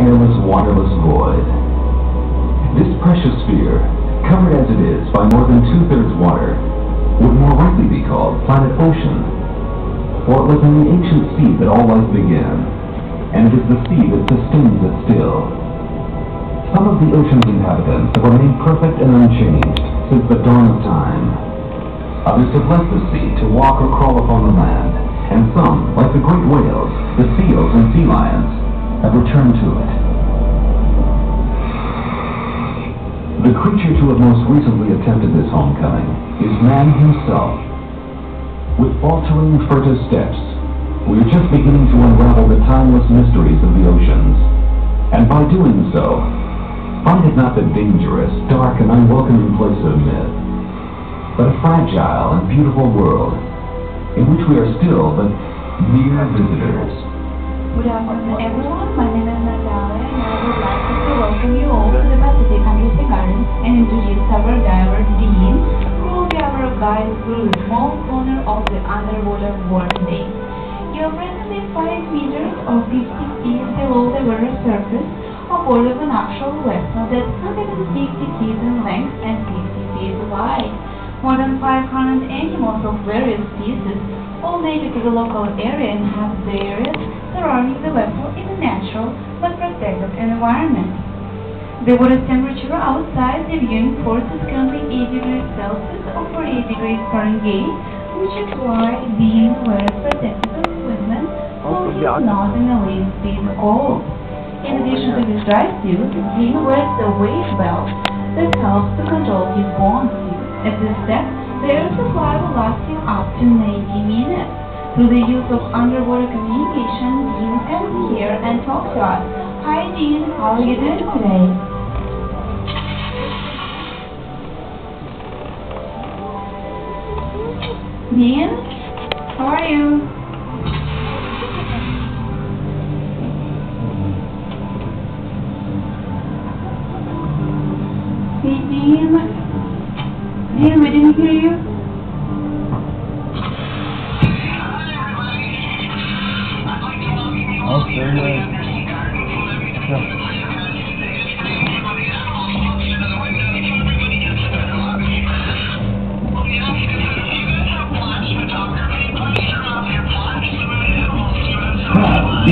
airless, waterless void. This precious sphere, covered as it is by more than two-thirds water, would more rightly be called planet Ocean. For it was in the ancient sea that all life began, and it is the sea that sustains it still. Some of the ocean's inhabitants have remained perfect and unchanged since the dawn of time. Others have left the sea to walk or crawl upon the land, and some, like the great whales, the seals and sea lions, have returned to it. The creature to have most recently attempted this homecoming is man himself. With faltering, furtive steps, we are just beginning to unravel the timeless mysteries of the oceans. And by doing so, find it not the dangerous, dark, and unwelcoming place of myth, but a fragile and beautiful world in which we are still but mere visitors. Good afternoon, everyone. My name is Natalia, and I would like to welcome you all to the Pacific Undersea Garden and introduce our diver Dean, who will be our guide through the small corner of the underwater world today. You are presently 5 meters or 50 feet below the water surface on board of an actual vessel that's 160 feet in length and 50 feet wide. More than 500 animals of various species, all native to the local area and have the areas surrounding the vessel in a natural but protected environment. The water temperature outside the viewing port is currently 8 degrees Celsius or 48 degrees Fahrenheit, which is why Dean wears protective equipment he is not in the least bit cold. In addition to his dry suit, Dean wears the weight belt that helps to control his bones. At this step, the air supply will last you up to 90 minutes. Through the use of underwater and talk to us. Hi Dean, how are you doing today? Dean, how are you? Hey Dean. Dean, we didn't hear you. Okay,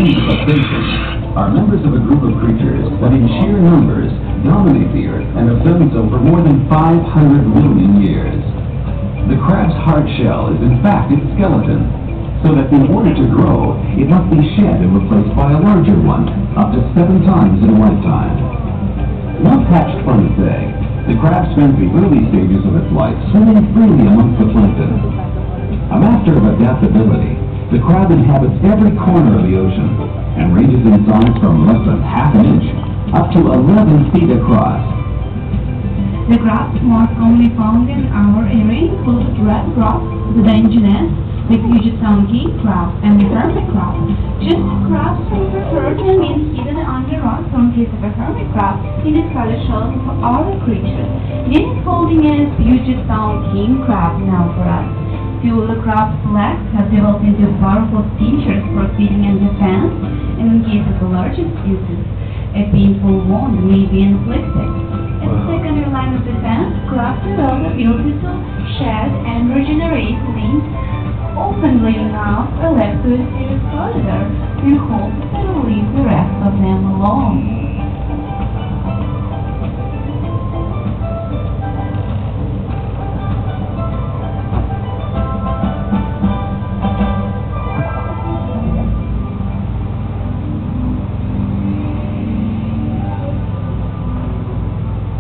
these crustaceans, are members of a group of creatures that in sheer numbers dominate the Earth and have done so for more than 500 million years. The crab's hard shell is in fact its skeleton, so that in order to grow, it must be shed and replaced by a larger one, up to seven times in a lifetime. Once hatched from its egg, the crab spends the early stages of its life swimming freely amongst the plankton. A master of adaptability, the crab inhabits every corner of the ocean and ranges in size from less than half an inch up to 11 feet across. The crabs most commonly found in our area include red crab, the Dungeness, the king crab, and the hermit crab. Just crabs refer to and means hidden under rocks on case of a hermit crab in the scarlet shells of other creatures. Then it's holding Sound king crab now for us. Few of the crab's legs have developed into powerful features for feeding and defense, and in case of the larger species, a painful wound may be inflicted. As a secondary line of defense, crabs develop the ability to shed and regenerate limbs, often leaving out a leg to escape further hopes that will leave the rest of them alone.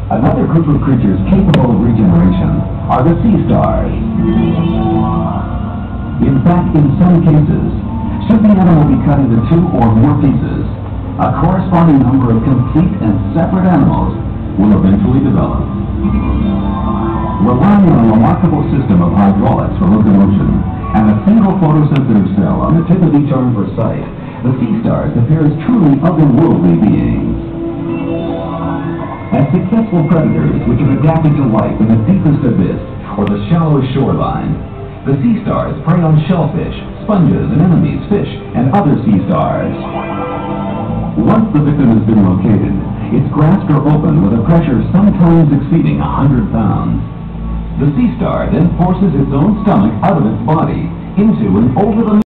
Another group of creatures capable of regeneration are the sea stars. In fact, in some cases, should the animal be cut into two or more pieces, a corresponding number of complete and separate animals will eventually develop. Relying on a remarkable system of hydraulics for locomotion and a single photosensitive cell on the tip of each arm for sight, the sea stars appear as truly otherworldly beings. As successful predators which have adapted to life in the deepest abyss or the shallow shoreline, the sea stars prey on shellfish, sponges, and anemones, fish, and other sea stars. Once the victim has been located, its grasps are open with a pressure sometimes exceeding 100 pounds. The sea star then forces its own stomach out of its body into an older than